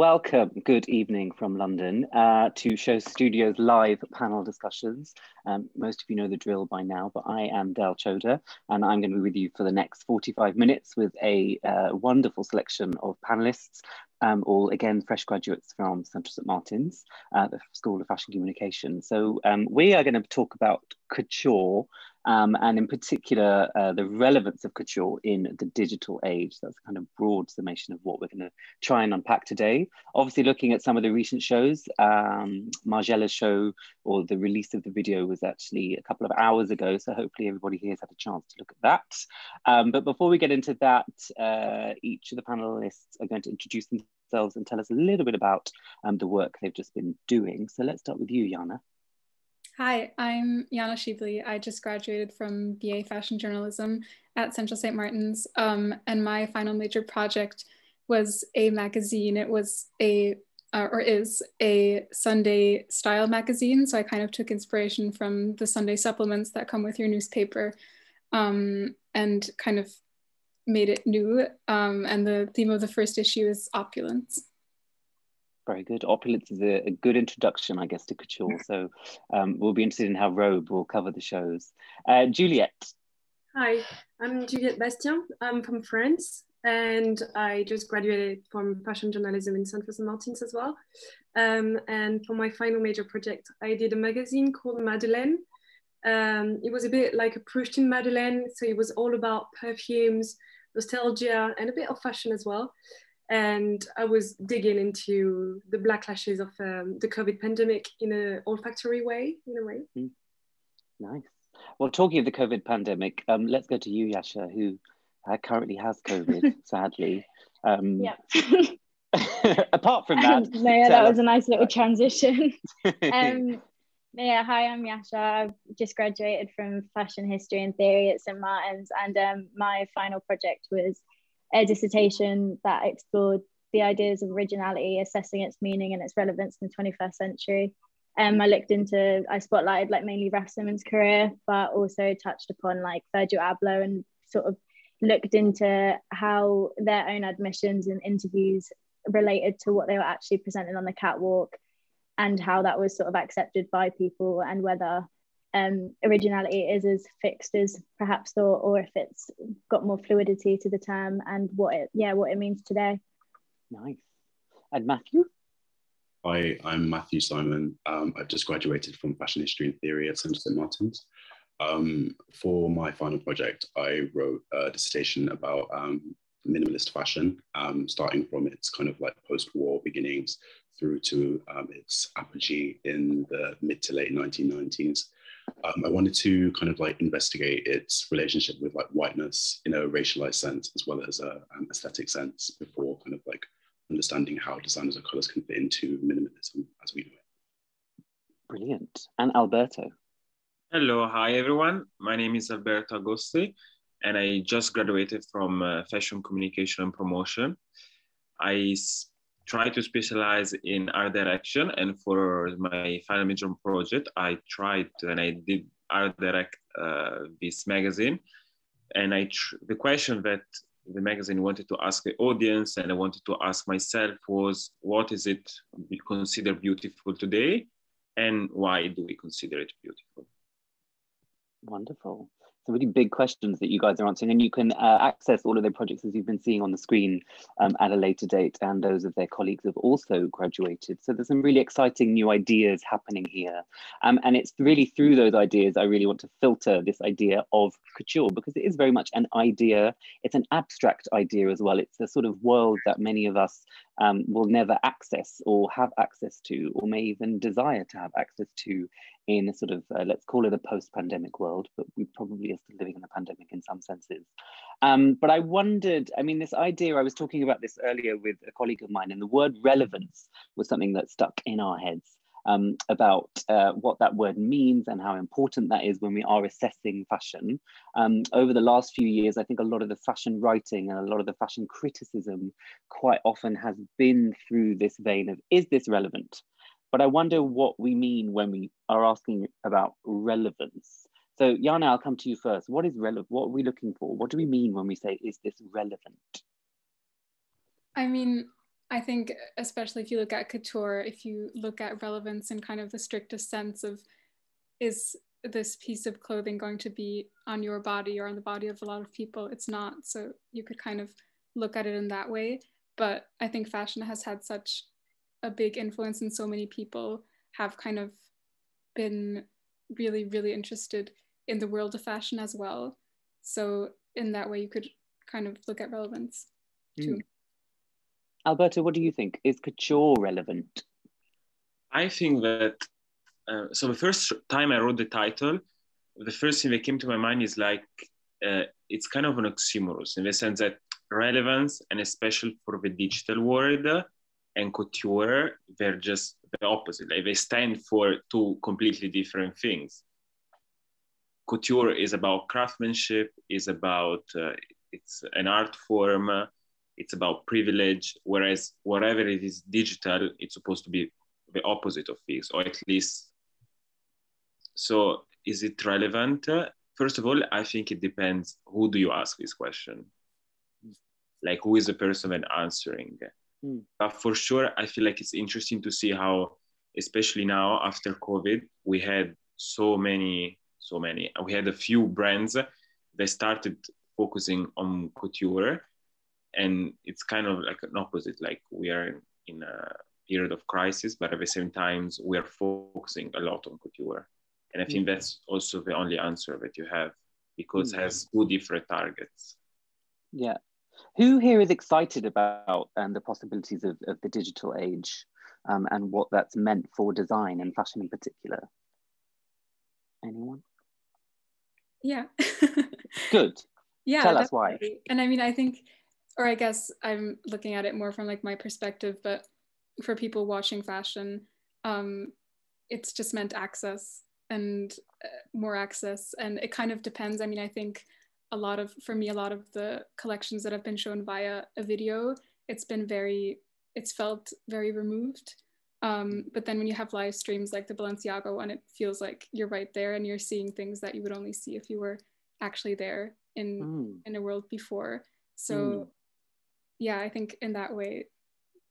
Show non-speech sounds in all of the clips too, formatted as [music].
welcome, good evening from London uh, to SHOWstudio's live panel discussions. Um, most of you know the drill by now, but I am Dal Chodha and I'm going to be with you for the next 45 minutes with a uh, wonderful selection of panelists, um, all again fresh graduates from Central St Martin's, uh, the School of Fashion Communication. So um, we are going to talk about couture um, and in particular uh, the relevance of couture in the digital age. That's a kind of broad summation of what we're going to try and unpack today. Obviously, looking at some of the recent shows, um, show or the release of the video was actually a couple of hours ago, so hopefully everybody here has had a chance to look at that. Um, but before we get into that, uh, each of the panelists are going to introduce themselves and tell us a little bit about um, the work they've just been doing. So let's start with you, Jana. Hi, I'm Jana Schiebli. I just graduated from BA Fashion Journalism at Central St. Martin's, um, and my final major project was a magazine. It was a, uh, or is, a Sunday style magazine. So I kind of took inspiration from the Sunday supplements that come with your newspaper um, and kind of made it new. Um, and the theme of the first issue is opulence. Very good. Opulence is a, a, good introduction, I guess, to couture. So um, we'll be interested in how Robe will cover the shows. Uh, Juliette. Hi, I'm Juliette Bastien. I'm from France and I just graduated from fashion journalism in St. Martin's as well. Um, and for my final major project, I did a magazine called Madeleine. Um, it was a bit like a Proustian Madeleine, so it was all about perfumes, nostalgia, and a bit of fashion as well and I was digging into the backlashes of um, the COVID pandemic in an olfactory way, in a way. Mm. Nice. Well, talking of the COVID pandemic, um, let's go to you, Yasha, who uh, currently has COVID, [laughs] sadly. Um, yeah. [laughs] apart from that, [laughs] no, yeah, that was a nice little transition. um, yeah, hi, I'm Yasha. I've just graduated from fashion history and theory at St Martin's, and um, my final project was a dissertation that explored the ideas of originality, assessing its meaning and its relevance in the 21st century. Um, I looked into, I spotlighted like mainly Raf Simons' career, but also touched upon like Virgil Abloh and sort of looked into how their own admissions and interviews related to what they were actually presenting on the catwalk and how that was sort of accepted by people and whether um, originality is as fixed as perhaps thought, or if it's got more fluidity to the term and what it, yeah, what it means today. Nice. And Matthew? Hi, I'm Matthew Simon. Um, I've just graduated from Fashion History and Theory at Central St. Martin's. Um, for my final project, I wrote a dissertation about um, minimalist fashion, um, starting from its kind of like post-war beginnings through to um, its apogee in the mid to late 1990s um, I wanted to kind of like investigate its relationship with like whiteness in a racialized sense as well as a um, aesthetic sense before kind of like understanding how designers of colors can fit into minimalism as we know it. Brilliant. And Alberto. Hello, hi everyone. My name is Alberto Agosti and I just graduated from uh, fashion communication and promotion. I try to specialize in art direction. And for my final major project, I tried and I did art direct uh, this magazine. And I tr- the question that the magazine wanted to ask the audience and I wanted to ask myself was, what is it we consider beautiful today? And why do we consider it beautiful? Wonderful some really big questions that you guys are answering, and you can uh, access all of their projects as you've been seeing on the screen um, at a later date, and those of their colleagues have also graduated. So there's some really exciting new ideas happening here, um, and it's really through those ideas I really want to filter this idea of couture because it is very much an idea. It's an abstract idea as well. It's a sort of world that many of us um, will never access or have access to, or may even desire to have access to in a sort of, uh, let's call it a post-pandemic world, but we probably are still living in a pandemic in some senses. Um, but I wondered, I mean, this idea, I was talking about this earlier with a colleague of mine, and the word relevance was something that stuck in our heads um, about uh, what that word means and how important that is when we are assessing fashion. Um, over the last few years, I think a lot of the fashion writing and a lot of the fashion criticism quite often has been through this vein of, is this relevant? But I wonder what we mean when we are asking about relevance. So Jana, I'll come to you first. What is relevant? What are we looking for? What do we mean when we say, is this relevant? I mean, I think, especially if you look at couture, if you look at relevance in kind of the strictest sense of is this piece of clothing going to be on your body or on the body of a lot of people? It's not. So you could kind of look at it in that way. But I think fashion has had such a big influence, and so many people have kind of been really, really interested in the world of fashion as well. So in that way, you could kind of look at relevance too. Mm. Alberto, what do you think? Is couture relevant? I think that uh, so the first time I wrote the title, the first thing that came to my mind is like uh, it's kind of an oxymoron in the sense that relevance and especially for the digital world and couture they're just the opposite like they stand for two completely different things couture is about craftsmanship is about uh, it's an art form it's about privilege whereas whatever it is digital it's supposed to be the opposite of this or at least so is it relevant? First of all i think it depends who do you ask this question. Like who is the person that answering? Mm. but for sure i feel like it's interesting to see how especially now after covid we had so many so many we had a few brands that started focusing on couture and it's kind of like an opposite like we are in a period of crisis but at the same time we are focusing a lot on couture. And i think mm. that's also the only answer that you have because mm. it has two different targets. Yeah. Who here is excited about um, the possibilities of, of the digital age um, and what that's meant for design and fashion in particular? Anyone? Yeah. [laughs] Good. Yeah tell us why. and i mean i think or I guess I'm looking at it more from like my perspective, but for people watching fashion, um, it's just meant access and uh, more access. And it kind of depends. I mean, I think a lot of, for me, a lot of the collections that have been shown via a video, it's been very, it's felt very removed. Um, but then when you have live streams like the Balenciaga one, it feels like you're right there and you're seeing things that you would only see if you were actually there in mm. in a world before. So mm yeah, I think in that way,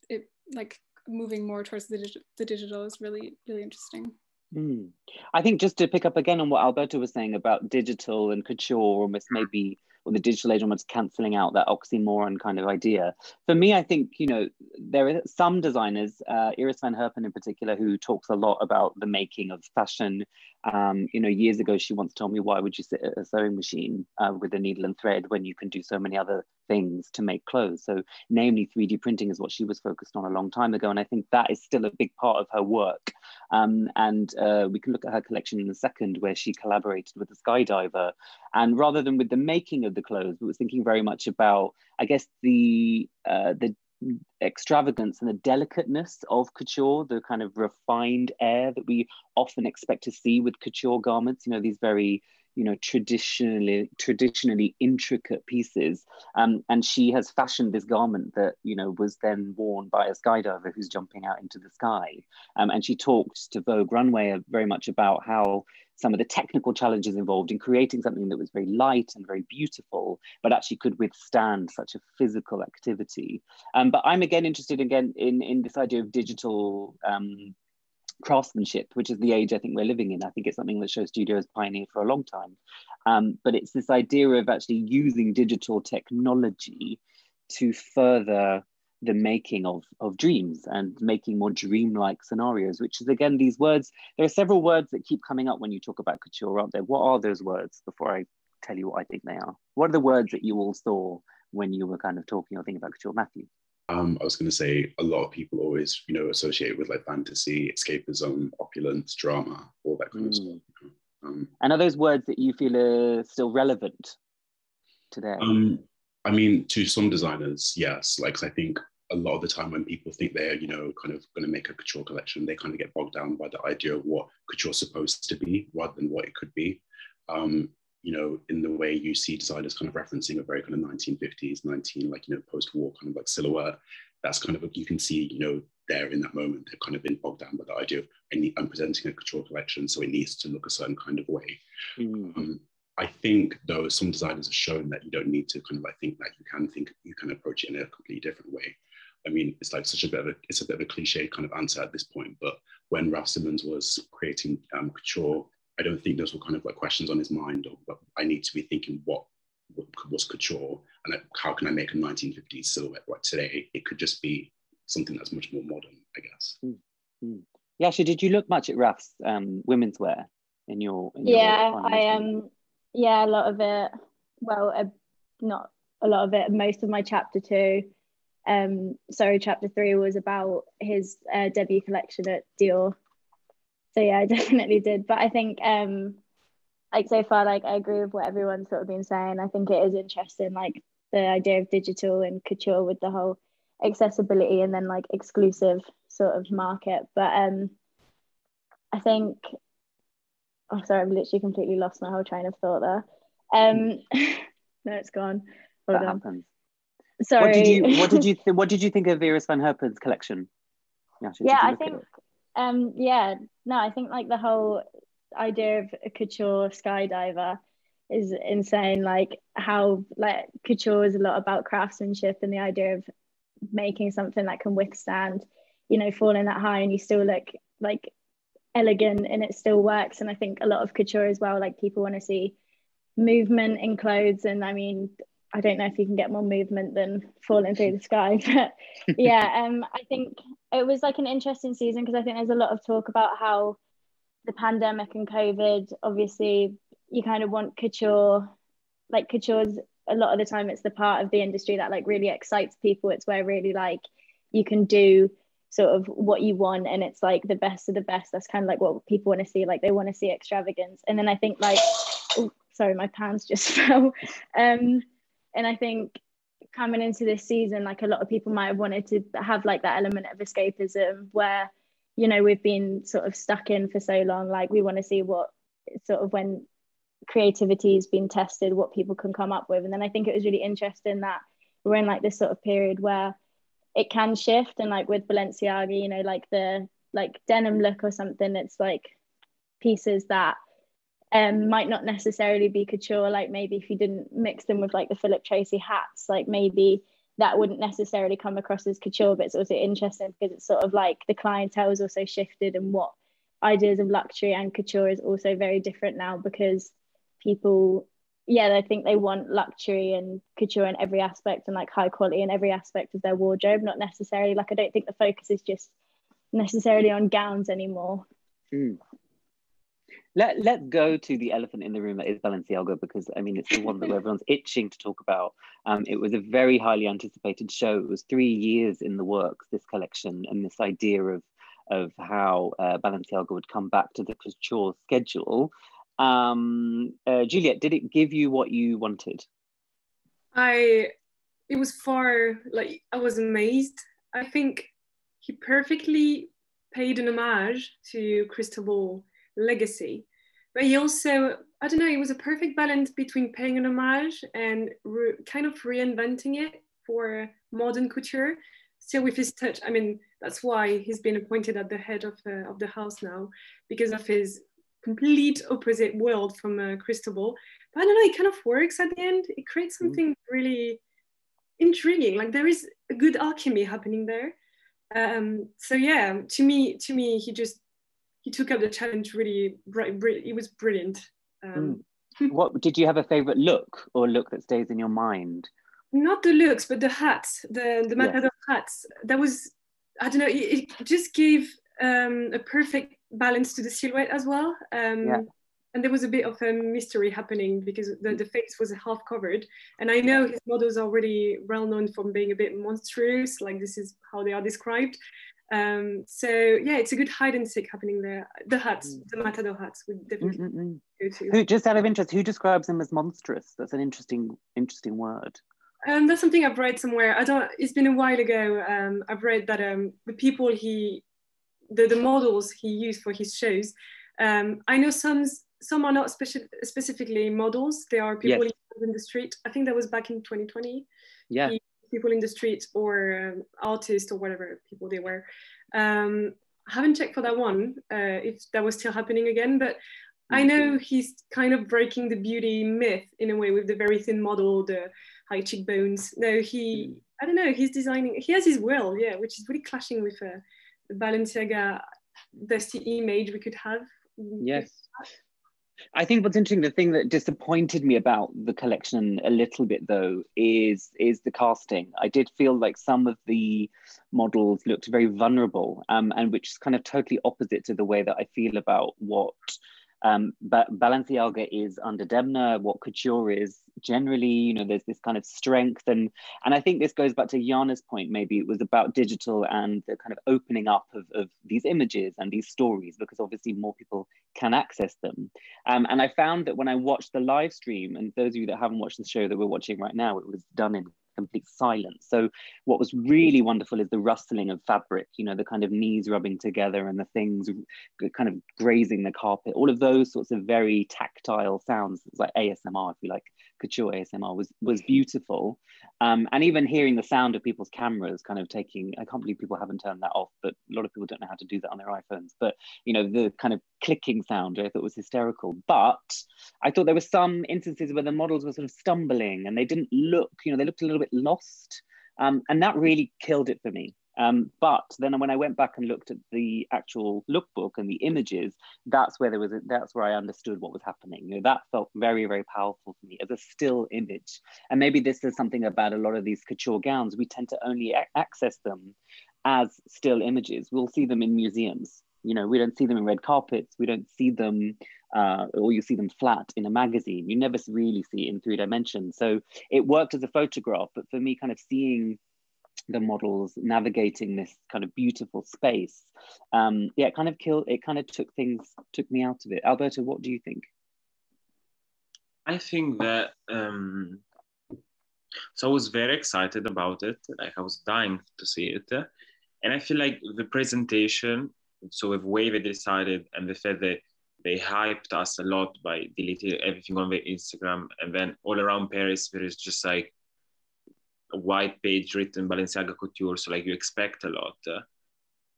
it like moving more towards the, the digital is really, really interesting. Mm. I think just to pick up again on what Alberto was saying about digital and couture, almost maybe or the digital age almost cancelling out that oxymoron kind of idea. For me, I think you know there are some designers, uh, Iris van Herpen in particular, who talks a lot about the making of fashion um, you know, years ago, she once told me, why would you sit at a sewing machine uh, with a needle and thread when you can do so many other things to make clothes? So, namely, 3D printing is what she was focused on a long time ago. And I think that is still a big part of her work. Um, and uh, we can look at her collection in a second, where she collaborated with a skydiver. And rather than with the making of the clothes, we was thinking very much about, I guess, the uh, the extravagance and the delicateness of couture, the kind of refined air that we often expect to see with couture garments, you know, these very, you know, traditionally traditionally intricate pieces. Um, and she has fashioned this garment that, you know, was then worn by a skydiver who's jumping out into the sky. Um, and she talked to Vogue Runway very much about how some of the technical challenges involved in creating something that was very light and very beautiful, but actually could withstand such a physical activity. Um, but I'm again interested again in, in this idea of digital um, craftsmanship, which is the age I think we're living in. I think it's something that SHOWstudio has pioneered for a long time. Um, but it's this idea of actually using digital technology to further the making of, of dreams and making more dreamlike scenarios, which is again these words. There are several words that keep coming up when you talk about couture, aren't there? What are those words before I tell you what I think they are? What are the words that you all saw when you were kind of talking or thinking about couture, Matthew? Um, I was going to say a lot of people always, you know, associate with like fantasy, escapism, opulence, drama, all that kind mm. of stuff. Um, and are those words that you feel are still relevant today? Um, I mean, to some designers, yes. Like, I think a lot of the time when people think they're, you know, kind of going to make a couture collection, they kind of get bogged down by the idea of what couture is supposed to be rather than what it could be. Um, you know, in the way you see designers kind of referencing a very kind of 1950s, 19 like, you know, post-war kind of like silhouette. That's kind of, a, you can see, you know, there in that moment, they've kind of been bogged down by the idea of I need, I'm presenting a couture collection, so it needs to look a certain kind of way. Mm. Um, I think though some designers have shown that you don't need to kind of I think that you can think you can approach it in a completely different way. I mean, it's like such a bit of a, it's a bit of a cliche kind of answer at this point, but when Raf Simons was creating um, couture, I don't think those were kind of like questions on his mind of I need to be thinking what, what was couture and how can I make a 1950s silhouette right today? It could just be something that's much more modern, I guess. Mm -hmm. Yasha, did you look much at Raf's um, women's wear in your? In yeah, your I um, yeah, a lot of it. Well, uh, not a lot of it. Most of my chapter two, um, sorry, chapter three was about his uh, debut collection at Dior. So yeah, I [laughs] definitely did. But I think um, like so far, like I agree with what everyone's sort of been saying. I think it is interesting, like the idea of digital and couture with the whole accessibility and then like exclusive sort of market. But um, I think, oh, sorry, I've literally completely lost my whole train of thought there. Um, [laughs] no, it's gone. Hold that on. happens. Sorry. What did you What did [laughs] you th- What did you think of Iris van Herpen's collection? Yeah, yeah I think. Um, yeah, no, I think like the whole idea of a couture skydiver is insane. Like how like couture is a lot about craftsmanship and the idea of making something that can withstand you know falling that high and you still look like elegant and it still works and i think a lot of couture as well like people want to see movement in clothes and i mean i don't know if you can get more movement than falling through the sky [laughs] but yeah [laughs] um i think it was like an interesting season because i think there's a lot of talk about how the pandemic and covid obviously you kind of want couture like couture's a lot of the time it's the part of the industry that like really excites people. It's where really like you can do sort of what you want and it's like the best of the best. That's kind of like what people want to see like they want to see extravagance. And then i think like oh, sorry my pants just [laughs] fell. Um and i think coming into this season like a lot of people might have wanted to have like that element of escapism where you know we've been sort of stuck in for so long like we want to see what sort of when creativity has been tested, what people can come up with. And then I think it was really interesting that we're in like this sort of period where it can shift and like with Balenciaga, you know, like the like denim look or something, it's like pieces that um might not necessarily be couture, like maybe if you didn't mix them with like the Philip Treacy hats, like maybe that wouldn't necessarily come across as couture, but it's also interesting because it's sort of like the clientele has also shifted and what ideas of luxury and couture is also very different now because people yeah i think they want luxury and couture in every aspect and like high quality in every aspect of their wardrobe not necessarily like i don't think the focus is just necessarily on gowns anymore mm. Let, let's go to the elephant in the room that is Balenciaga because I mean it's the one that [laughs] everyone's itching to talk about. Um, it was a very highly anticipated show. It was three years in the works, this collection, and this idea of of how uh, Balenciaga would come back to the couture schedule. Um, uh, Juliet, did it give you what you wanted? I, it was far, like, I was amazed. I think he perfectly paid an homage to Cristobal legacy, but he also, I don't know, it was a perfect balance between paying an homage and kind of reinventing it for modern couture, still with his touch. I mean, that's why he's been appointed at the head of, uh, of the house now, because of his complete opposite world from uh, Cristobal. But I don't know, it kind of works at the end. It creates mm. something really intriguing. Like there is a good alchemy happening there. Um, so yeah, to me, to me, he just he took up the challenge really. It was brilliant. Um, mm. [laughs] what did you have a favorite look or look that stays in your mind? Not the looks, but the hats, the the matador yeah. hats. That was I don't know. It, it just gave um, a perfect balance to the silhouette as well. Um, yeah. And there was a bit of a mystery happening because the, the face was half covered. And I know his models are already well known for being a bit monstrous, like this is how they are described. Um, so yeah, it's a good hide and seek happening there. The hats, mm. the matador hats would definitely mm -mm go to. Who, just out of interest, who describes them as monstrous? That's an interesting, interesting word. Um, that's something I've read somewhere. I don't. It's been a while ago. Um, I've read that um, the people he the, the models he used for his shows. Um, I know some some are not speci- specifically models. They are people yes. in the street. I think that was back in 2020. Yeah. People in the street or um, artists or whatever people they were. Um, haven't checked for that one uh, if that was still happening again, but I know he's kind of breaking the beauty myth in a way with the very thin model, the high cheekbones. No, he I don't know. He's designing. He has his will, yeah, which is really clashing with uh, the Balenciaga dusty image we could have. Yes. I think what's interesting, the thing that disappointed me about the collection a little bit though is is the casting. I did feel like some of the models looked very vulnerable, um, and which is kind of totally opposite to the way that I feel about what um, but Balenciaga is under Demna, what couture is generally, you know, there's this kind of strength. And, and I think this goes back to Jana's point, maybe it was about digital and the kind of opening up of, of these images and these stories, because obviously more people can access them. Um, and I found that when I watched the live stream, and those of you that haven't watched the show that we're watching right now, it was done in complete silence. So what was really wonderful is the rustling of fabric, you know, the kind of knees rubbing together and the things kind of grazing the carpet, all of those sorts of very tactile sounds, like ASMR, if you like, couture ASMR was was beautiful. Um, and even hearing the sound of people's cameras kind of taking, I can't believe people haven't turned that off, but a lot of people don't know how to do that on their iPhones. But you know, the kind of clicking sound I thought was hysterical. But I thought there were some instances where the models were sort of stumbling and they didn't look, you know, they looked a little bit lost. Um, and that really killed it for me. Um, but then when I went back and looked at the actual lookbook and the images, that's where there was a, that's where I understood what was happening. You know, that felt very very powerful for me as a still image. And maybe this is something about a lot of these couture gowns. We tend to only access them as still images. We'll see them in museums. You know, we don't see them in red carpets. We don't see them, uh, or you see them flat in a magazine. You never really see it in three dimensions. So it worked as a photograph, but for me, kind of seeing the models navigating this kind of beautiful space um yeah it kind of killed it kind of took things took me out of it alberto what do you think i think that um so i was very excited about it like i was dying to see it and i feel like the presentation so with way they decided and the fact that they hyped us a lot by deleting everything on their instagram and then all around paris there is just like a white page written Balenciaga couture, so like you expect a lot.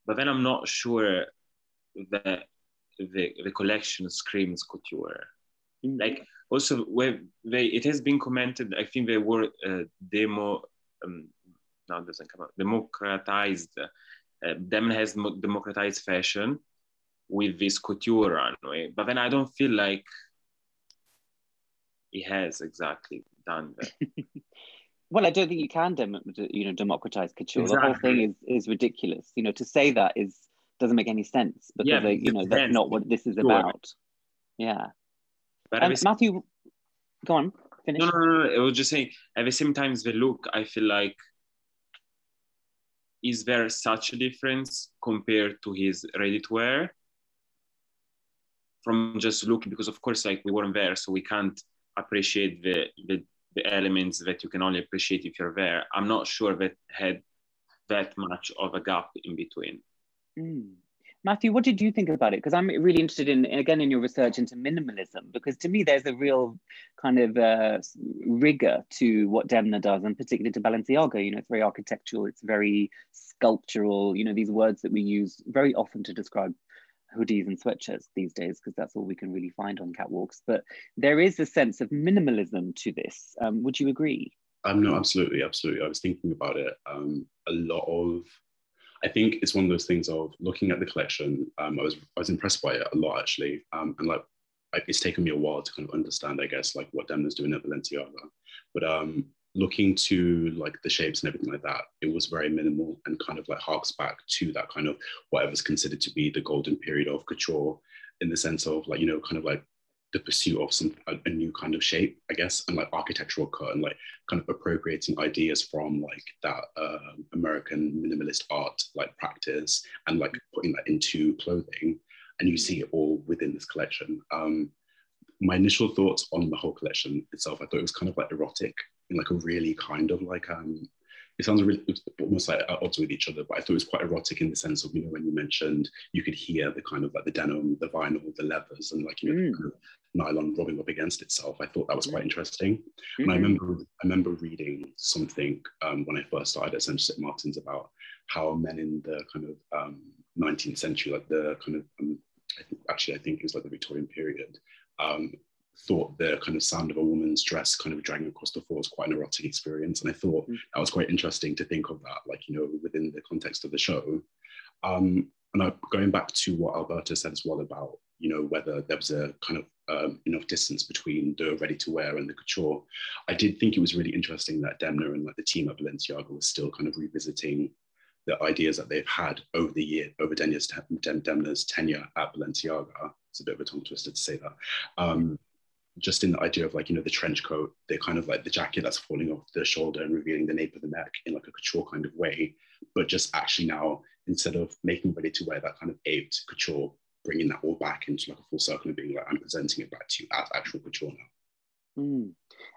But then I'm not sure that the the collection screams couture. Mm. Like also where they it has been commented. I think they were uh, demo. Um, now doesn't come out. Democratized. Uh, them has democratized fashion with this couture runway, but then I don't feel like it has exactly done that. [laughs] well, I don't think you can, dem- you know, democratize couture. Exactly. The whole thing is is ridiculous. You know, to say that is doesn't make any sense because yeah, they, you know that's not what this is sure. about. Yeah. But um, Matthew, go on. Finish. No, no, no, no. I was just saying. At the same time, the look, I feel like, is there such a difference compared to his ready to wear? From just looking, because of course, like we weren't there, so we can't appreciate the the the elements that you can only appreciate if you're there. I'm not sure that had that much of a gap in between. Mm. Matthew, what did you think about it? Because I'm really interested in, again, in your research into minimalism, because to me, there's a real kind of uh, rigor to what Demna does, and particularly to Balenciaga. You know, it's very architectural, it's very sculptural, you know, these words that we use very often to describe hoodies and sweatshirts these days because that's all we can really find on catwalks. But there is a sense of minimalism to this. Um, would you agree? Um, no, absolutely, absolutely. I was thinking about it. Um, a lot of, I think it's one of those things of looking at the collection. Um, I was I was impressed by it a lot actually, um, and like it's taken me a while to kind of understand, I guess, like what Demna's doing at Balenciaga. But um, looking to like the shapes and everything like that, it was very minimal and kind of like harks back to that kind of whatever's considered to be the golden period of couture in the sense of like, you know, kind of like the pursuit of some a, new kind of shape, I guess, and like architectural cut and like kind of appropriating ideas from like that uh, American minimalist art like practice and like putting that into clothing. And you see it all within this collection. Um, my initial thoughts on the whole collection itself, I thought it was kind of like erotic in like a really kind of like um it sounds really almost like at odds with each other, but I thought it was quite erotic in the sense of, you know, when you mentioned you could hear the kind of like the denim, the vinyl, the leathers, and like, you know, mm. kind of nylon rubbing up against itself. I thought that was quite interesting. Mm-hmm. And I remember I remember reading something um, when I first started at Central St. Martin's about how men in the kind of um, 19th century, like the kind of, um, I think, actually, I think it was like the Victorian period, um, thought the kind of sound of a woman's dress kind of dragging across the floor was quite an erotic experience. And I thought mm. that was quite interesting to think of that, like, you know, within the context of the show. Um, and I, going back to what Alberto said as well about, you know, whether there was a kind of um, enough distance between the ready to wear and the couture, I did think it was really interesting that Demna and like the team at Balenciaga was still kind of revisiting the ideas that they've had over the year, over Demna's, Demna's tenure at Balenciaga. It's a bit of a tongue twister to say that. Um, just in the idea of like you know the trench coat the kind of like the jacket that's falling off the shoulder and revealing the nape of the neck in like a couture kind of way but just actually now instead of making ready to wear that kind of aped couture bringing that all back into like a full circle and being like i'm presenting it back to you as actual couture now mm.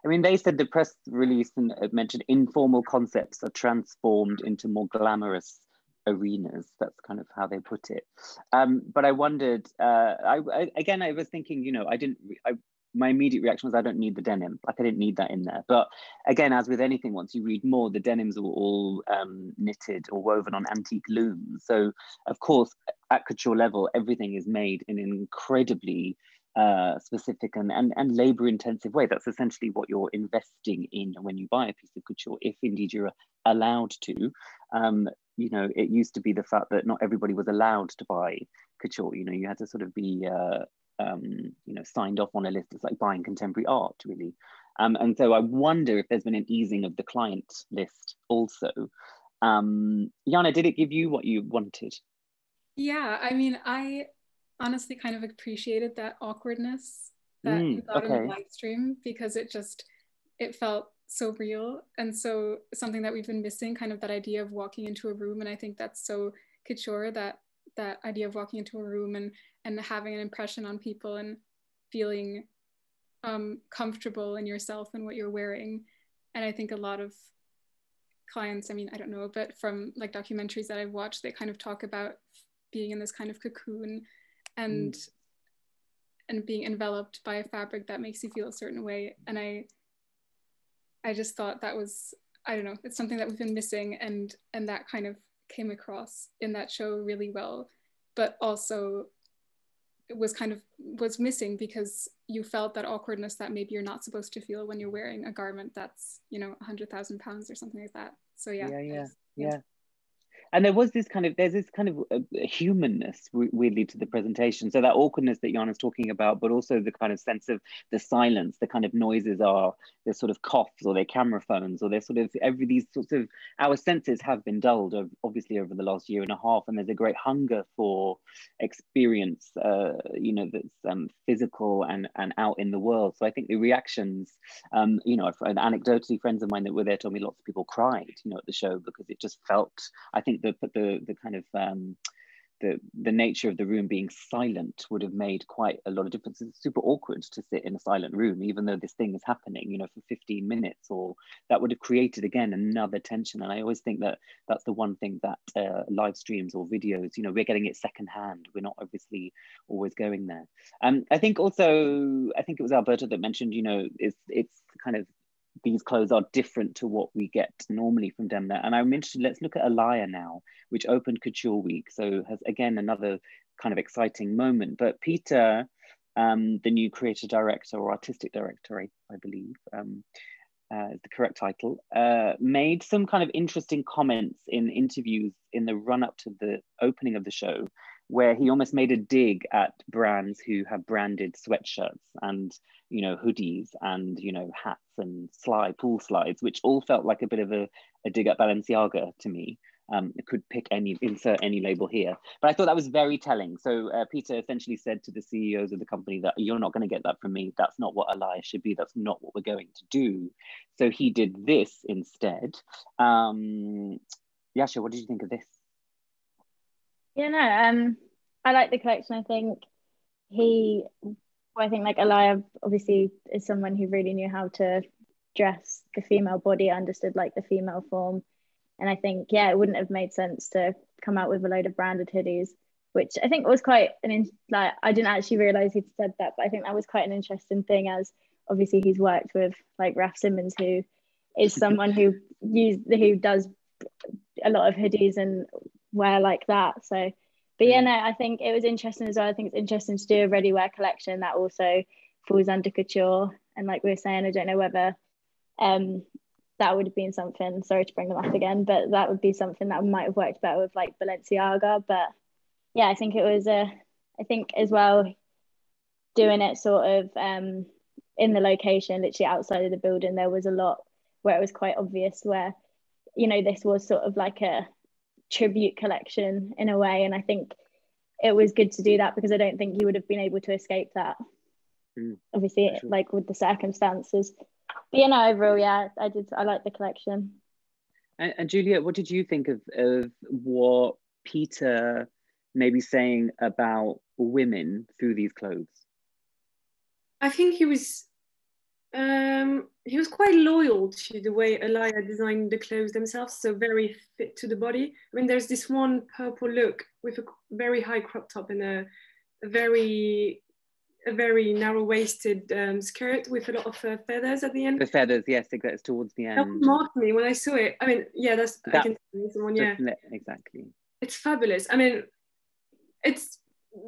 i mean they said the press release and mentioned informal concepts are transformed into more glamorous arenas. That's kind of how they put it. Um, but I wondered. Uh, I, I, again, I was thinking. You know, I didn't. I my immediate reaction was I don't need the denim. Like I didn't need that in there. But again, as with anything, once you read more, the denims were all um, knitted or woven on antique looms. So of course, at couture level, everything is made in an incredibly uh, specific and, and, and labor intensive way. That's essentially what you're investing in when you buy a piece of couture, if indeed you're allowed to. Um, you know, it used to be the fact that not everybody was allowed to buy couture. You know, you had to sort of be uh, um, you know, signed off on a list. It's like buying contemporary art, really. Um, and so I wonder if there's been an easing of the client list also. Um, Jana, did it give you what you wanted? Yeah, I mean, I honestly kind of appreciated that awkwardness that mm, you got okay. in the live stream because it just it felt so real and so something that we've been missing, kind of that idea of walking into a room. And I think that's so couture that that idea of walking into a room and and having an impression on people and feeling um, comfortable in yourself and what you're wearing. And I think a lot of clients, I mean, I don't know, but from like documentaries that I've watched, they kind of talk about being in this kind of cocoon and mm. and being enveloped by a fabric that makes you feel a certain way. And I I just thought that was I don't know, it's something that we've been missing and and that kind of came across in that show really well, but also it was kind of was missing because you felt that awkwardness that maybe you're not supposed to feel when you're wearing a garment that's you know 100,000 pounds or something like that. So yeah, yeah, yeah, yeah and there was this kind of there's this kind of uh, humanness weirdly to the presentation. So that awkwardness that Jana's talking about but also the kind of sense of the silence the kind of noises are their sort of coughs or their camera phones or they're sort of every these sorts of our senses have been dulled obviously over the last year and a half. And there's a great hunger for experience uh, you know that's um, physical and and out in the world. So I think the reactions um, you know anecdotally friends of mine that were there told me lots of people cried you know at the show because it just felt I think the the the kind of um, the the nature of the room being silent would have made quite a lot of difference. It's super awkward to sit in a silent room, even though this thing is happening, you know, for 15 minutes, or that would have created again another tension. And I always think that that's the one thing that uh, live streams or videos, you know, we're getting it secondhand. We're not obviously always going there. Um, I think also, I think it was Alberto that mentioned, you know, it's it's kind of these clothes are different to what we get normally from Demna. And I'm interested, let's look at Alaïa now, which opened Couture Week. So has again another kind of exciting moment. But Pieter, um, the new creative director or artistic director, I, I believe, um, uh, is the correct title, uh, made some kind of interesting comments in interviews in the run up to the opening of the show where he almost made a dig at brands who have branded sweatshirts and you know hoodies and you know hats and slide pool slides which all felt like a bit of a, a dig at balenciaga to me. Um, could pick any insert any label here. But i thought that was very telling. So uh, Pieter essentially said to the ceos of the company that you're not going to get that from me. That's not what Alaïa should be. That's not what we're going to do. So he did this instead. Um yasha what did you think of this yeah, no, um, I like the collection. I think he, I think like Alaïa obviously is someone who really knew how to dress the female body, understood like the female form. And I think, yeah, it wouldn't have made sense to come out with a load of branded hoodies, which I think was quite an, in, like, I didn't actually realize he'd said that, but I think that was quite an interesting thing as obviously he's worked with like Raf Simons, who is [laughs] someone who use who does a lot of hoodies and wear like that. So, but yeah, no, I think it was interesting as well. I think it's interesting to do a ready wear collection that also falls under couture. And like we were saying, I don't know whether um, that would have been something. Sorry to bring them up again, but that would be something that might have worked better with like Balenciaga. But yeah, I think it was a. I think as well, doing it sort of um, in the location, literally outside of the building, there was a lot where it was quite obvious where, you know, this was sort of like a tribute collection in a way. And I think it was good to do that because I don't think you would have been able to escape that. Mm, Obviously, sure. like with the circumstances. But you know, overall, yeah, I did. I like the collection. And, and Juliet, what did you think of of what Pieter maybe saying about women through these clothes? I think he was um, he was quite loyal to the way Alaïa designed the clothes themselves, so very fit to the body. I mean, there's this one purple look with a very high crop top and a, a very a very narrow-waisted um, skirt with a lot of uh, feathers at the end. The feathers, yes, that's towards the end. That marked me when I saw it. I mean, yeah, that's that, I can see someone, yeah, exactly. It's fabulous. I mean, it's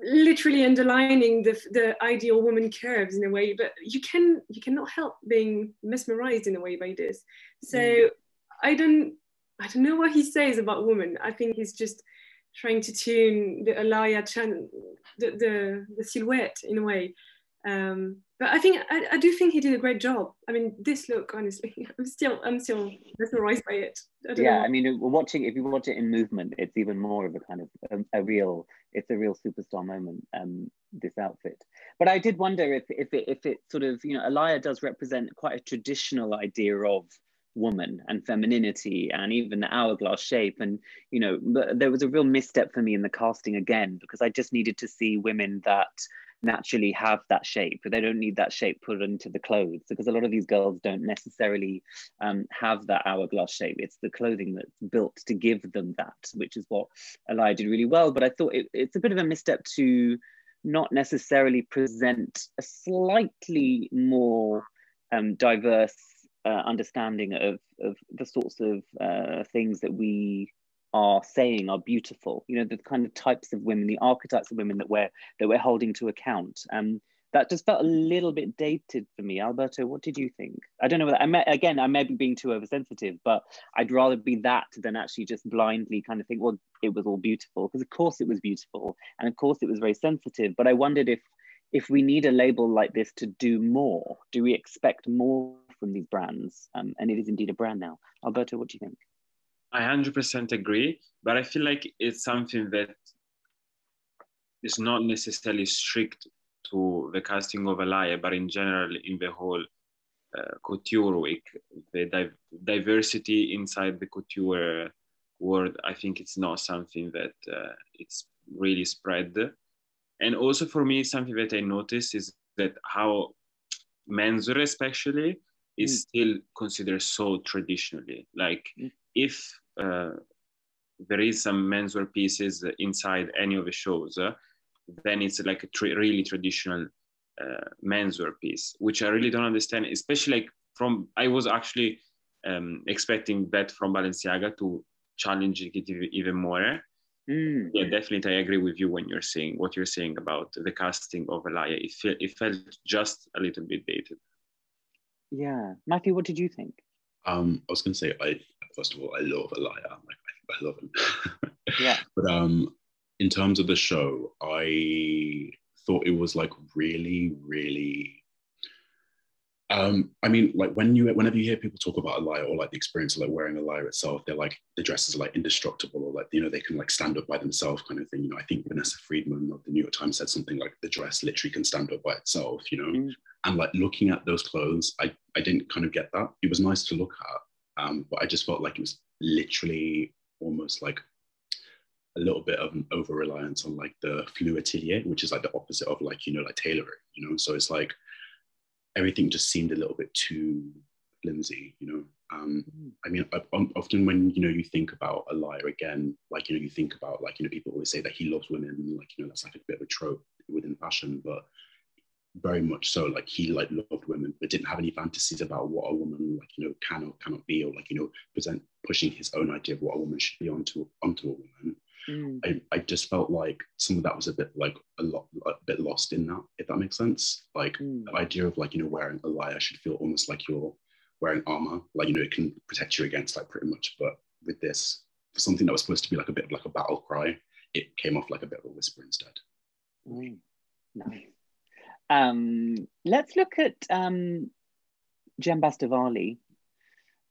literally underlining the, the ideal woman curves in a way but you can you cannot help being mesmerized in a way by this. So mm. i don't i don't know what he says about women. I think he's just trying to tune the Alaïa channel the, the the silhouette in a way. Um, but I think I, I, do think he did a great job. I mean, this look, honestly, [laughs] I'm still I'm still mesmerized by it. I yeah, know. I mean, watching if you watch it in movement, it's even more of a kind of a, a real it's a real superstar moment. Um, this outfit, but I did wonder if if it if it sort of you know Alaïa does represent quite a traditional idea of woman and femininity and even the hourglass shape and you know there was a real misstep for me in the casting again because i just needed to see women that naturally have that shape. But they don't need that shape put into the clothes because a lot of these girls don't necessarily um, have that hourglass shape. It's the clothing that's built to give them that, which is what Alaïa did really well. But I thought it, it's a bit of a misstep to not necessarily present a slightly more um, diverse uh, understanding of, of the sorts of uh, things that we are saying are beautiful you know the kind of types of women the archetypes of women that we're that we're holding to account. Um that just felt a little bit dated for me. Alberto what did you think? I don't know whether i may, again i may be being too oversensitive but i'd rather be that than actually just blindly kind of think well it was all beautiful because of course it was beautiful and of course it was very sensitive. But i wondered if if we need a label like this to do more. Do we expect more from these brands? Um, and it is indeed a brand now. Alberto what do you think I 100% agree, but I feel like it's something that is not necessarily strict to the casting of Alaïa, but in general, in the whole uh, couture week, the di- diversity inside the couture world, I think it's not something that uh, it's really spread. And also for me, something that I noticed is that how menswear especially is mm. still considered so traditionally. Like mm if there is some menswear pieces inside any of the shows, uh, then it's like a tr- really traditional uh, menswear piece, which I really don't understand, especially like from, I was actually um, expecting that from Balenciaga to challenge it even more. Mm. Yeah, definitely. I agree with you when you're saying what you're saying about the casting of Alaïa. It, fe- it felt just a little bit dated. Yeah. Matthew, what did you think? Um, I was going to say, I first of all, I love Alaïa. [laughs] Like, I, I love him. [laughs] yeah. But um, in terms of the show, I thought it was like really, really. Um, I mean, like when you whenever you hear people talk about Alaïa or like the experience of like wearing Alaïa itself, they're like the dresses are like indestructible or like you know they can like stand up by themselves kind of thing. You know, I think Vanessa Friedman of the New York Times said something like the dress literally can stand up by itself. You know, mm. and like looking at those clothes, I I didn't kind of get that. It was nice to look at, um, but I just felt like it was literally almost like a little bit of an over reliance on like the atelier, which is like the opposite of like, you know, like tailoring, you know? So it's like everything just seemed a little bit too flimsy, you know? Um, I mean, I, often when, you know, you think about Alaïa again, like, you know, you think about like, you know, people always say that he loves women, like, you know, that's like a bit of a trope within fashion, but very much so like he like loved women but didn't have any fantasies about what a woman like you know can or cannot be or like you know present pushing his own idea of what a woman should be onto onto a woman mm. I, I just felt like some of that was a bit like a lot a bit lost in that, if that makes sense. Like mm. the idea of like, you know, wearing Alaïa should feel almost like you're wearing armor, like you know, it can protect you against like pretty much. But with this, for something that was supposed to be like a bit of like a battle cry, it came off like a bit of a whisper instead. Mm. Nice. Um, let's look at um, Bastavali.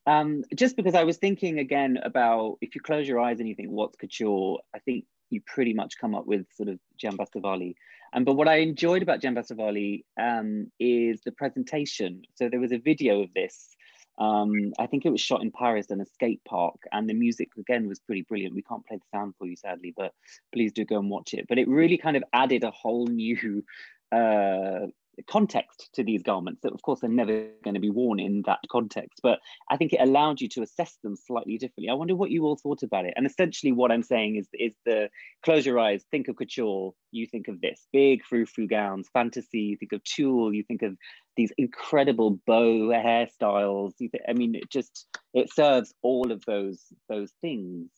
Um, just because I was thinking again about if you close your eyes and you think what's couture, I think you pretty much come up with sort of Giambattista Valli. Um, but what I enjoyed about Giambattista Valli um, is the presentation. So there was a video of this. Um, I think it was shot in Paris in a skate park, and the music again was pretty brilliant. We can't play the sound for you, sadly, but please do go and watch it. But it really kind of added a whole new uh, context to these garments that of course are never going to be worn in that context. But i think it allowed you to assess them slightly differently. I wonder what you all thought about it. And essentially what i'm saying is is the close your eyes think of couture you think of this. Big frou-frou gowns fantasy you think of tulle you think of these incredible bow hairstyles. You think, i mean it just it serves all of those those things.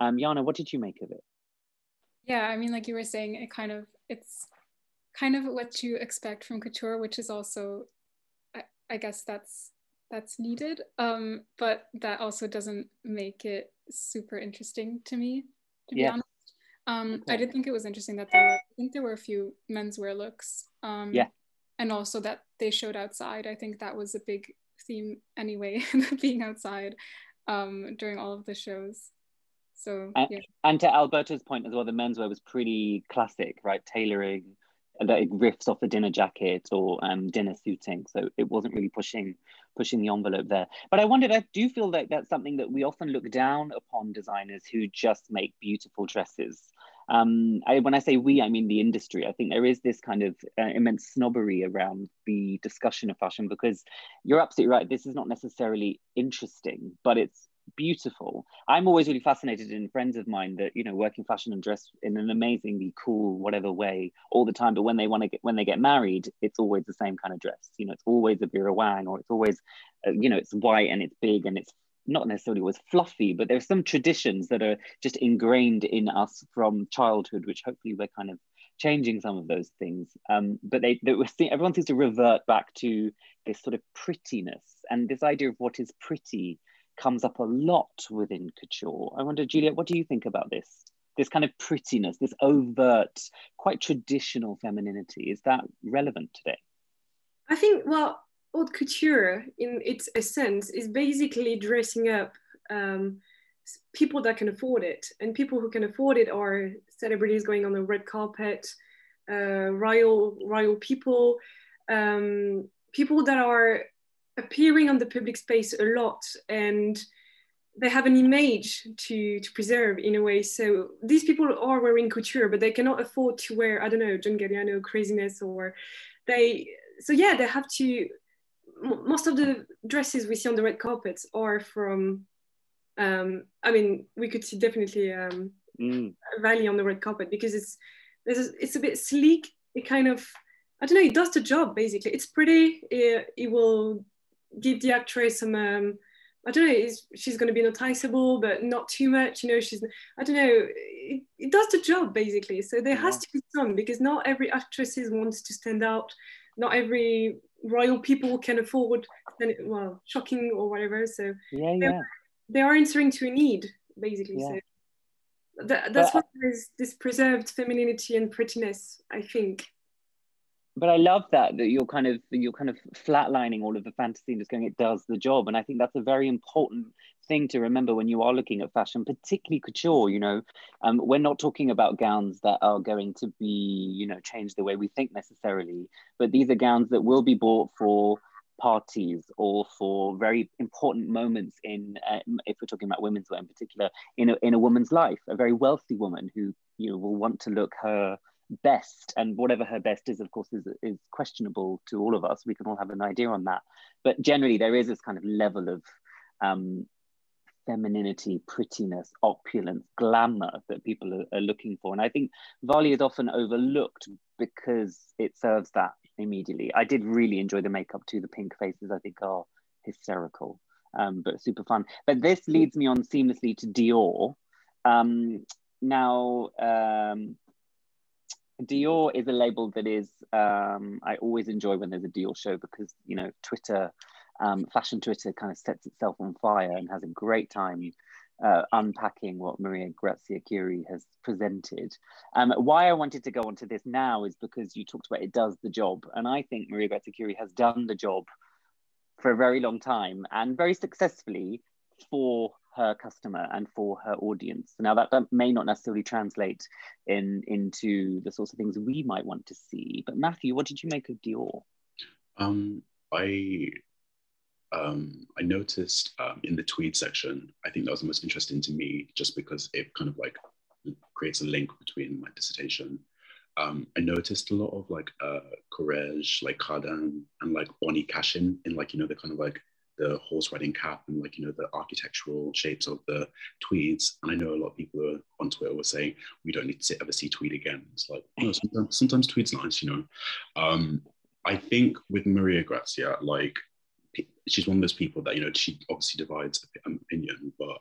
Um Yana what did you make of it? Yeah i mean like you were saying it kind of it's kind of what you expect from couture, which is also, I, I guess that's that's needed. Um, but that also doesn't make it super interesting to me, to be honest. Um, okay. I did think it was interesting that there were, I think there were a few menswear looks. Um, yeah. And also that they showed outside. I think that was a big theme anyway, [laughs] being outside um, during all of the shows. So and, yeah. and to Alberto's point as well, the menswear was pretty classic, right? Tailoring, that it riffs off a dinner jacket or um, dinner suiting. So it wasn't really pushing pushing the envelope there. But I wondered, I do feel like that's something that we often look down upon designers who just make beautiful dresses. Um, I, when I say we, I mean the industry. I think there is this kind of uh, immense snobbery around the discussion of fashion because you're absolutely right. This is not necessarily interesting, but it's beautiful. I'm always really fascinated in friends of mine that you know work in fashion and dress in an amazingly cool whatever way all the time. But when they want to get when they get married, it's always the same kind of dress. You know, it's always a Vera Wang or it's always uh, you know it's white and it's big and it's not necessarily was fluffy, but there's some traditions that are just ingrained in us from childhood, which hopefully we're kind of changing some of those things. Um, but they, they were everyone seems to revert back to this sort of prettiness and this idea of what is pretty comes up a lot within couture. I wonder, Juliet, what do you think about this? This kind of prettiness, this overt, quite traditional femininity, is that relevant today? I think, well, haute couture, in its essence, is basically dressing up um, people that can afford it. And people who can afford it are celebrities going on the red carpet, uh, royal, royal people, um, people that are appearing on the public space a lot and they have an image to, to preserve in a way. So these people are wearing couture, but they cannot afford to wear, I don't know, John Galliano craziness or they, so yeah, they have to, most of the dresses we see on the red carpets are from, um, I mean, we could see definitely um, mm. Valli on the red carpet because it's, it's a bit sleek. It kind of, I don't know, it does the job basically. It's pretty, it, it will give the actress some um, I don't know, she's going to be noticeable, but not too much. You know, she's, I don't know, it, it does the job basically. So there yeah. has to be some because not every actress wants to stand out. Not every royal people can afford, well, shocking or whatever. So yeah, yeah. they are answering to a need basically. Yeah. So that, that's but, what is this preserved femininity and prettiness, I think but I love that that you're kind of you're kind of flatlining all of the fantasy and just going it does the job, and I think that's a very important thing to remember when you are looking at fashion, particularly couture. You know, um, we're not talking about gowns that are going to be you know change the way we think necessarily, but these are gowns that will be bought for parties or for very important moments in uh, if we're talking about women's wear in particular in a, in a woman's life a very wealthy woman who you know will want to look her best and whatever her best is of course is, is questionable to all of us. We can all have an idea on that. But generally there is this kind of level of um, femininity prettiness opulence glamour that people are, are, looking for. And i think Valli is often overlooked because it serves that immediately. I did really enjoy the makeup too. The pink faces i think are hysterical um, but super fun. But this leads me on seamlessly to dior. Um, now, um, Dior is a label that is, um, I always enjoy when there's a Dior show because, you know, Twitter, um, fashion Twitter kind of sets itself on fire and has a great time uh, unpacking what Maria Grazia Chiuri has presented. Um, why I wanted to go onto this now is because you talked about it does the job. And I think Maria Grazia Chiuri has done the job for a very long time and very successfully for her customer and for her audience. Now that, that may not necessarily translate in into the sorts of things we might want to see. But Matthew, what did you make of Dior? Um, I um, I noticed um, in the tweed section, I think that was the most interesting to me, just because it kind of like creates a link between my dissertation. Um, I noticed a lot of like uh, Courrèges, like Cardin, and like Bonnie Cashin in like you know the kind of like the horse riding cap and like you know the architectural shapes of the tweeds. And I know a lot of people on Twitter were saying we don't need to ever see tweed again. It's like sometimes, sometimes tweed's nice, you know. Um, I think with Maria Grazia, like she's one of those people that you know she obviously divides opinion, but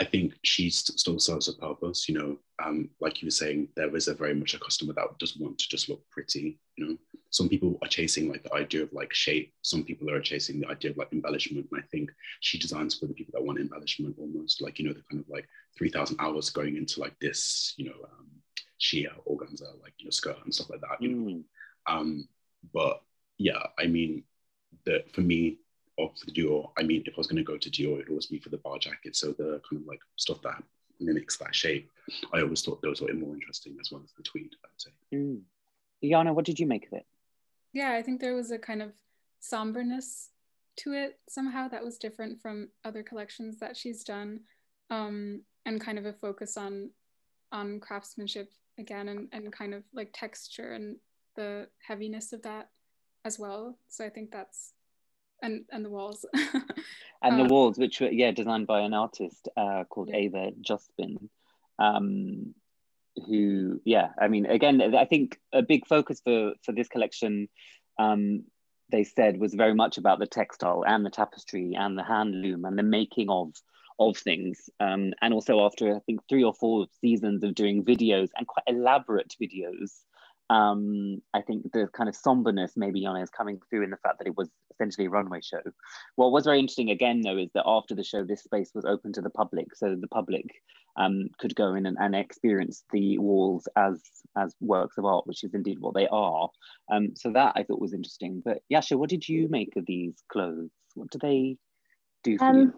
I think she still serves a purpose. You know, um, like you were saying, there is a very much a customer that doesn't want to just look pretty. You know, some people are chasing like the idea of like shape. Some people are chasing the idea of like embellishment. And I think she designs for the people that want embellishment, almost like you know the kind of like three thousand hours going into like this, you know, um, sheer organza, like you know, skirt and stuff like that. You mm. know, um, but yeah, I mean, that for me, of the Dior, I mean, if I was going to go to Dior, it'd always be for the bar jacket. So the kind of like stuff that mimics that shape. I always thought those were more interesting as well as the tweed, I would say. Mm. Yana, what did you make of it? Yeah, I think there was a kind of somberness to it somehow that was different from other collections that she's done. Um, and kind of a focus on on craftsmanship again and, and kind of like texture and the heaviness of that as well. So I think that's and and the walls. [laughs] and the um, walls, which were yeah designed by an artist uh, called yeah. Eva Jospin, um, who yeah I mean again I think a big focus for for this collection. Um, they said was very much about the textile and the tapestry and the handloom and the making of of things um, and also after i think three or four seasons of doing videos and quite elaborate videos um, I think the kind of somberness maybe Yana is coming through in the fact that it was essentially a runway show. What was very interesting again though is that after the show, this space was open to the public, so the public um, could go in and, and, experience the walls as as works of art, which is indeed what they are. Um, so that I thought was interesting. But Yasha, what did you make of these clothes? What do they do for you? Um,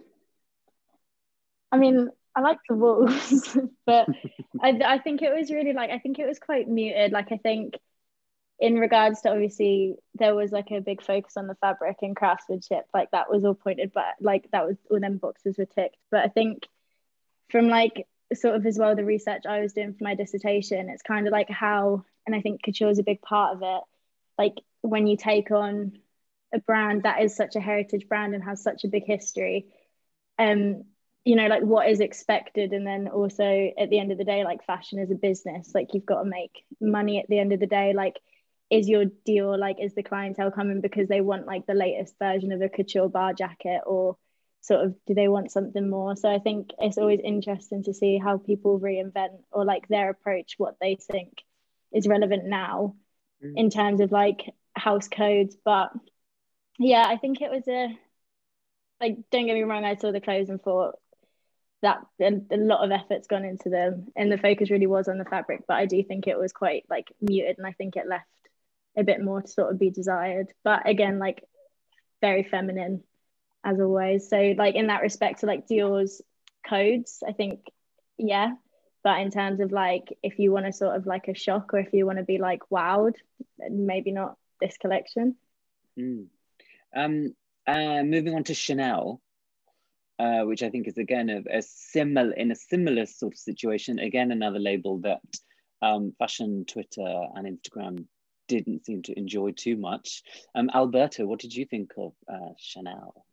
I mean, I like the wolves, [laughs] but [laughs] I, I think it was really like I think it was quite muted. Like I think in regards to obviously there was like a big focus on the fabric and craftsmanship, like that was all pointed, but like that was all them boxes were ticked. But I think from like sort of as well the research I was doing for my dissertation, it's kind of like how and I think couture is a big part of it. Like when you take on a brand that is such a heritage brand and has such a big history, um, you know like what is expected and then also at the end of the day like fashion is a business. Like you've got to make money at the end of the day. Like is your deal like is the clientele coming because they want like the latest version of a couture bar jacket or sort of do they want something more? So i think it's always interesting to see how people reinvent or like their approach what they think is relevant now mm. in terms of like house codes. But yeah i think it was a like don't get me wrong i saw the clothes and thought that a, a, lot of effort's gone into them and the focus really was on the fabric but i do think it was quite like muted and i think it left a bit more to sort of be desired. But again like very feminine as always. So like in that respect to like dior's codes i think yeah. But in terms of like if you want to sort of like a shock or if you want to be like wowed maybe not this collection. Mm. um uh moving on to chanel uh, which I think is again a, a similar in a similar sort of situation. Again, another label that um, fashion Twitter and Instagram didn't seem to enjoy too much. Um, Alberto, what did you think of uh, Chanel?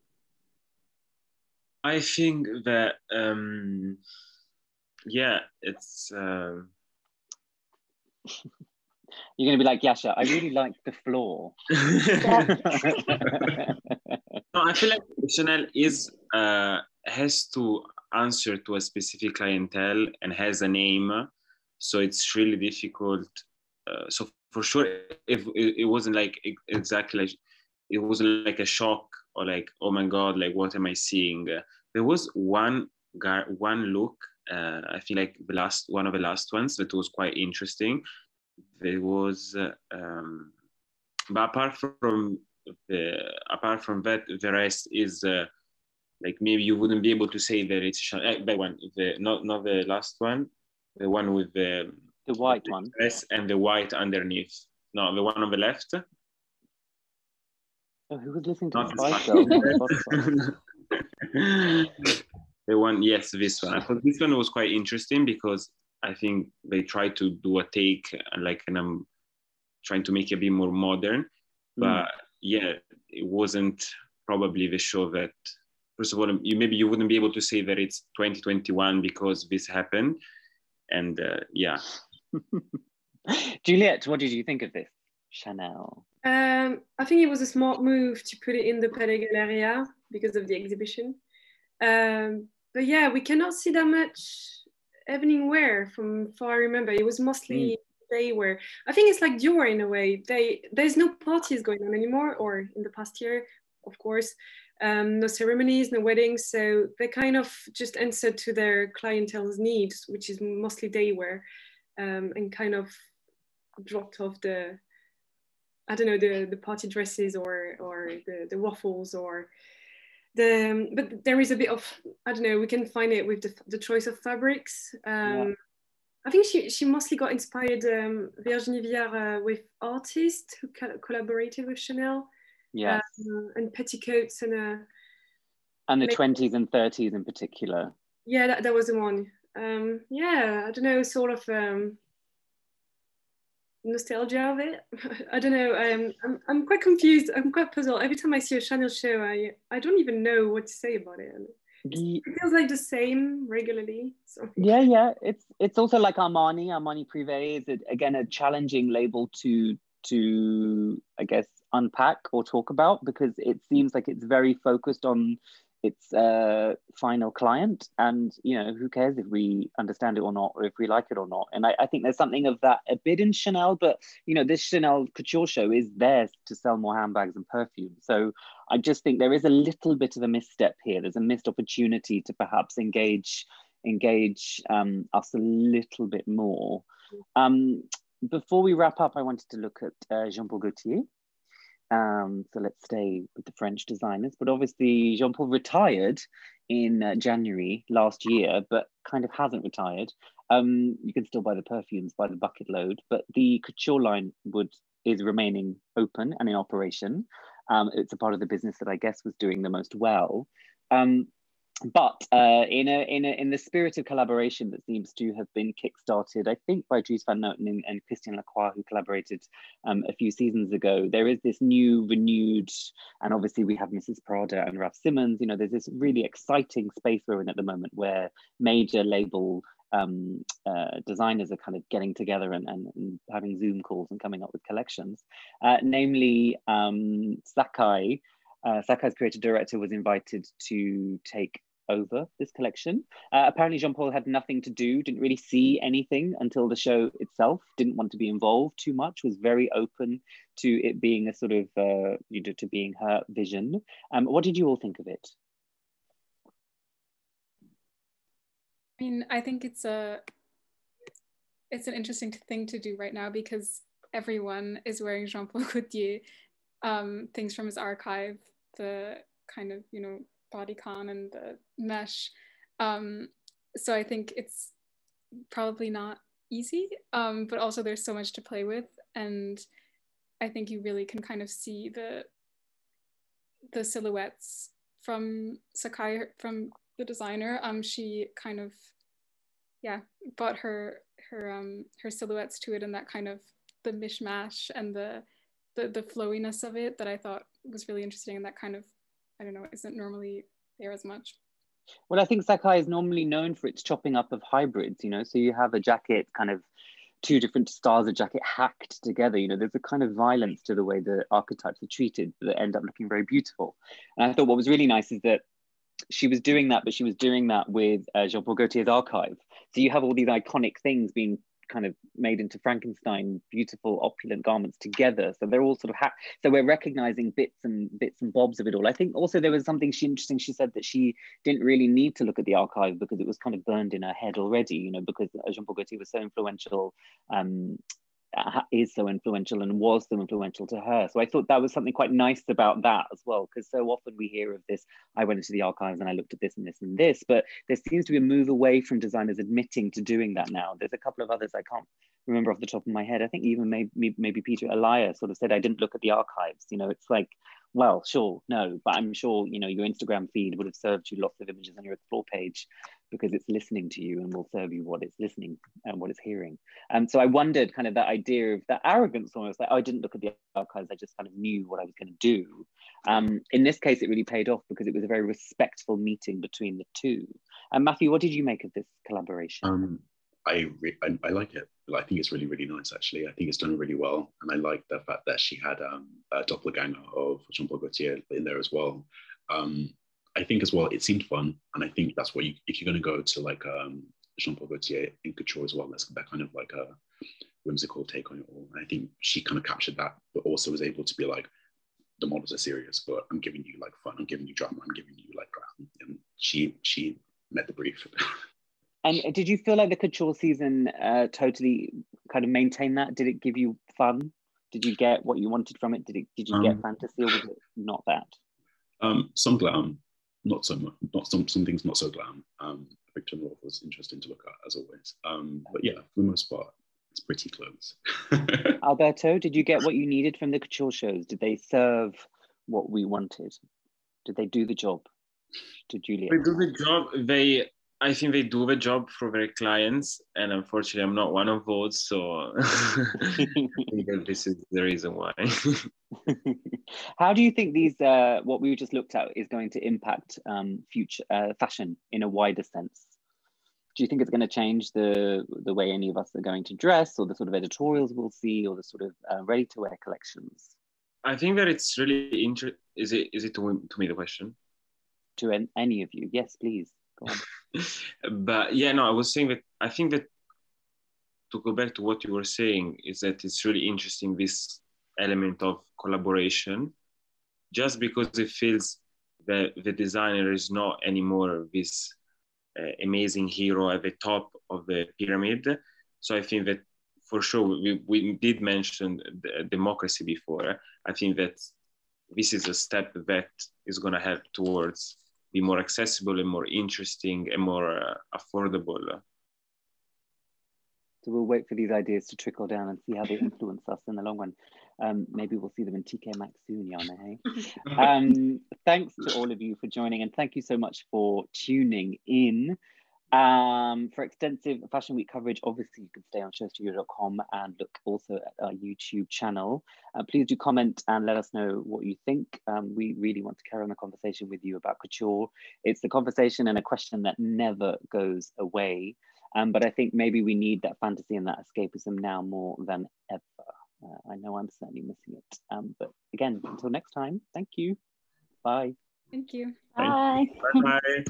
I think that um, yeah, it's. Uh... You're going to be like Yasha. I really like the floor. [laughs] no, I feel like Chanel is uh, has to answer to a specific clientele and has a name. So it's really difficult. Uh, so for sure, if it, it wasn't like exactly like it wasn't like a shock or like oh my god, like what am I seeing? Uh, there was one guy, one look. Uh, I feel like the last one of the last ones that was quite interesting. There was, uh, um, but apart from the apart from that, the rest is uh, like maybe you wouldn't be able to say that it's uh, that one, the not not the last one, the one with the the white the one dress and the white underneath. No, the one on the left. Oh, who was listening to the [laughs] the one, yes, this one. I thought this one was quite interesting because I think they tried to do a take like and I'm trying to make it a bit more modern. Mm. But yeah, it wasn't probably the show that first of all you maybe you wouldn't be able to say that it's 2021 because this happened and uh, yeah [laughs] juliette what did you think of this chanel um, i think it was a smart move to put it in the palais galliera because of the exhibition um, but yeah we cannot see that much evening wear from far i remember it was mostly mm. day wear i think it's like dior in a way they there's no parties going on anymore or in the past year of course um, no ceremonies, no weddings. So they kind of just answered to their clientele's needs, which is mostly day wear, um, and kind of dropped off the, I don't know, the, the party dresses or, or the, the waffles or the, but there is a bit of, I don't know, we can find it with the, the choice of fabrics. Um, yeah. I think she, she mostly got inspired, um, Virginie Viard, uh, with artists who collaborated with Chanel yeah, um, and petticoats and a. And the twenties and thirties in particular. Yeah, that, that was the one. Um, yeah, I don't know, sort of um, nostalgia of it. [laughs] I don't know. Um, I'm, I'm quite confused. I'm quite puzzled. Every time I see a Chanel show, I, I don't even know what to say about it. It feels like the same regularly. [laughs] So. Yeah, yeah. It's it's also like Armani. Armani Privé is again a challenging label to to I guess unpack or talk about because it seems like it's very focused on its a final client and you know who cares if we understand it or not or if we like it or not. And I, I, think there's something of that a bit in chanel but you know this chanel couture show is there to sell more handbags and perfume so i just think there is a little bit of a misstep here. There's a missed opportunity to perhaps engage engage um, us a little bit more. Um, before we wrap up i wanted to look at uh, jean-paul gaultier um, so let's stay with the French designers. But obviously, Jean Paul retired in uh, January last year, but kind of hasn't retired. Um, you can still buy the perfumes by the bucket load, but the couture line would is remaining open and in operation. Um, it's a part of the business that I guess was doing the most well. Um, but uh, in a in a in the spirit of collaboration that seems to have been kickstarted, I think by Dries Van Noten and, and Christian Lacroix, who collaborated um, a few seasons ago, there is this new, renewed, and obviously we have Mrs. Prada and Raf Simons. You know, there's this really exciting space we're in at the moment where major label um, uh, designers are kind of getting together and, and, and, having Zoom calls and coming up with collections, uh, namely um, Sacai. Uh, Sacai's creative director was invited to take over this collection. Uh, apparently, Jean Paul had nothing to do, didn't really see anything until the show itself, didn't want to be involved too much, was very open to it being a sort of, uh, you know, to being her vision. Um, what did you all think of it? I mean, I think it's a it's an interesting thing to do right now because everyone is wearing Jean Paul Gaultier um, things from his archive, the kind of you know bodycon and the mesh. Um, so I think it's probably not easy, um, but also there's so much to play with. And I think you really can kind of see the the silhouettes from Sacai from the designer. Um, she kind of, yeah, brought her her um her silhouettes to it and that kind of the mishmash and the the the flowiness of it that I thought was really interesting and that kind of I don't know, isn't normally there as much. Well, I think Sacai is normally known for its chopping up of hybrids, you know, so you have a jacket kind of two different styles of jacket hacked together. You know, there's a kind of violence to the way the archetypes are treated that end up looking very beautiful. And I thought what was really nice is that she was doing that, but she was doing that with uh, Jean Paul Gaultier's archive. So you have all these iconic things being kind of made into Frankenstein, beautiful, opulent garments together. So they're all sort of ha- so we're recognizing bits and bits and bobs of it all. I think also there was something she interesting. She said that she didn't really need to look at the archive because it was kind of burned in her head already. You know, because Jean Paul Gaultier was so influential um, is so influential and was so influential to her. So I thought that was something quite nice about that as well, because so often we hear of this I went into the archives and I looked at this and this and this, but there seems to be a move away from designers admitting to doing that now. There's a couple of others I can't remember off the top of my head. I think even maybe, maybe Pieter Alaïa sort of said, I didn't look at the archives. You know, it's like, well, sure, no, but I'm sure, you know, your Instagram feed would have served you lots of images on your explore page because it's listening to you and will serve you what it's listening and what it's hearing. And um, so I wondered kind of that idea of that arrogance almost like, oh, I didn't look at the archives, I just kind of knew what I was going to do. Um, in this case, it really paid off because it was a very respectful meeting between the two. And Matthew, what did you make of this collaboration? Um, I, I, I like it. I think it's really really nice actually. I think it's done really well, and I like the fact that she had um, a doppelganger of Jean Paul Gaultier in there as well. Um, I think as well, it seemed fun, and I think that's what you if you're going to go to like um, Jean Paul Gaultier in couture as well. That's that kind of like a whimsical take on it all. And I think she kind of captured that, but also was able to be like, the models are serious, but I'm giving you like fun. I'm giving you drama. I'm giving you like, drama. and she she met the brief. [laughs] and did you feel like the couture season uh, totally kind of maintained that? Did it give you fun? Did you get what you wanted from it? Did it? Did you um, get fantasy, or was it not that? Um, some glam, not so much. Not some some things not so glam. Um, Victor North was interesting to look at as always. Um, but yeah, for the most part, it's pretty close. [laughs] Alberto, did you get what you needed from the couture shows? Did they serve what we wanted? Did they do the job? To Julia, they do the job. They I think they do the job for their clients, and unfortunately, I'm not one of those. So [laughs] this is the reason why. [laughs] How do you think these, uh, what we just looked at, is going to impact um, future uh, fashion in a wider sense? Do you think it's going to change the the way any of us are going to dress, or the sort of editorials we'll see, or the sort of uh, ready to wear collections? I think that it's really interesting. Is it is it to, to me the question? To an, any of you, yes, please. [laughs] but yeah, no, I was saying that I think that to go back to what you were saying is that it's really interesting this element of collaboration, just because it feels that the designer is not anymore this uh, amazing hero at the top of the pyramid. So I think that for sure we, we did mention democracy before. I think that this is a step that is going to help towards be more accessible and more interesting and more uh, affordable. So we'll wait for these ideas to trickle down and see how they influence us in the long run. Um, maybe we'll see them in TK Maxx soon, Jana. Hey? [laughs] um, thanks to all of you for joining, and thank you so much for tuning in. Um, for extensive Fashion Week coverage, obviously you can stay on showstudio.com and look also at our YouTube channel. Uh, please do comment and let us know what you think. Um, we really want to carry on the conversation with you about couture. It's the conversation and a question that never goes away. Um, but I think maybe we need that fantasy and that escapism now more than ever. Uh, I know I'm certainly missing it. Um, but again, until next time, thank you. Bye. Thank you. Bye. Bye. Bye.